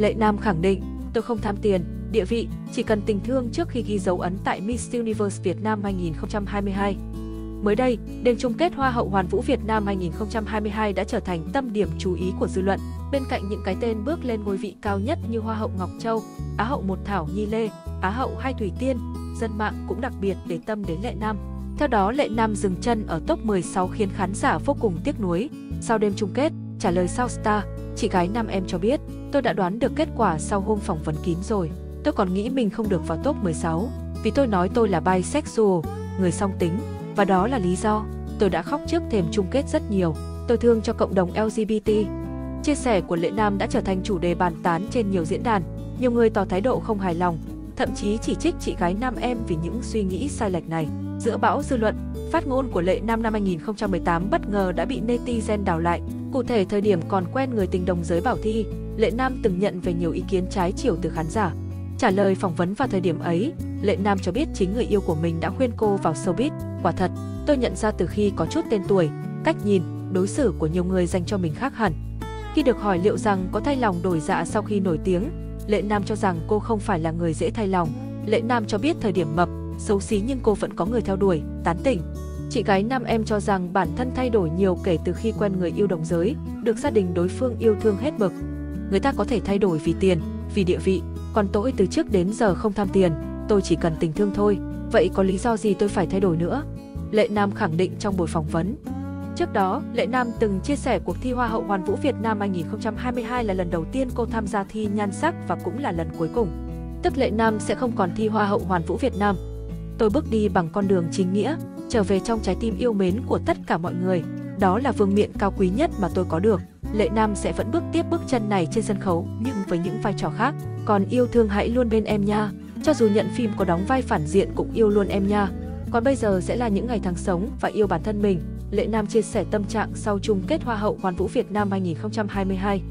Lệ Nam khẳng định, tôi không tham tiền, địa vị, chỉ cần tình thương trước khi ghi dấu ấn tại Miss Universe Việt Nam 2022. Mới đây, đêm chung kết Hoa hậu Hoàn vũ Việt Nam 2022 đã trở thành tâm điểm chú ý của dư luận. Bên cạnh những cái tên bước lên ngôi vị cao nhất như Hoa hậu Ngọc Châu, Á hậu Một Thảo Nhi Lê, Á hậu Hai Thủy Tiên, dân mạng cũng đặc biệt để tâm đến Lệ Nam. Theo đó, Lệ Nam dừng chân ở top 16 khiến khán giả vô cùng tiếc nuối. Sau đêm chung kết, trả lời Sao Star, chị gái Nam em cho biết, tôi đã đoán được kết quả sau hôm phỏng vấn kín rồi. Tôi còn nghĩ mình không được vào top 16, vì tôi nói tôi là bisexual, người song tính, và đó là lý do tôi đã khóc trước thềm chung kết rất nhiều. Tôi thương cho cộng đồng LGBT. Chia sẻ của Lệ Nam đã trở thành chủ đề bàn tán trên nhiều diễn đàn. Nhiều người tỏ thái độ không hài lòng, thậm chí chỉ trích chị gái Nam em vì những suy nghĩ sai lệch này. Giữa bão dư luận, phát ngôn của Lệ Nam năm 2018 bất ngờ đã bị netizen đào lại. Cụ thể thời điểm còn quen người tình đồng giới Bảo Thi, Lệ Nam từng nhận về nhiều ý kiến trái chiều từ khán giả. Trả lời phỏng vấn vào thời điểm ấy, Lệ Nam cho biết chính người yêu của mình đã khuyên cô vào showbiz. Quả thật, tôi nhận ra từ khi có chút tên tuổi, cách nhìn, đối xử của nhiều người dành cho mình khác hẳn. Khi được hỏi liệu rằng có thay lòng đổi dạ sau khi nổi tiếng, Lệ Nam cho rằng cô không phải là người dễ thay lòng. Lệ Nam cho biết thời điểm mập, xấu xí nhưng cô vẫn có người theo đuổi, tán tỉnh. Chị gái Nam em cho rằng bản thân thay đổi nhiều kể từ khi quen người yêu đồng giới, được gia đình đối phương yêu thương hết mực. Người ta có thể thay đổi vì tiền, vì địa vị, còn tôi từ trước đến giờ không tham tiền, tôi chỉ cần tình thương thôi, vậy có lý do gì tôi phải thay đổi nữa? Lệ Nam khẳng định trong buổi phỏng vấn. Trước đó, Lệ Nam từng chia sẻ cuộc thi Hoa hậu Hoàn vũ Việt Nam 2022 là lần đầu tiên cô tham gia thi nhan sắc và cũng là lần cuối cùng. Tức Lệ Nam sẽ không còn thi Hoa hậu Hoàn vũ Việt Nam. Tôi bước đi bằng con đường chính nghĩa, trở về trong trái tim yêu mến của tất cả mọi người. Đó là vương miện cao quý nhất mà tôi có được. Lệ Nam sẽ vẫn bước tiếp bước chân này trên sân khấu nhưng với những vai trò khác. Còn yêu thương hãy luôn bên em nha. Cho dù nhận phim có đóng vai phản diện cũng yêu luôn em nha. Còn bây giờ sẽ là những ngày tháng sống và yêu bản thân mình. Lệ Nam chia sẻ tâm trạng sau chung kết Hoa hậu Hoàn vũ Việt Nam 2022.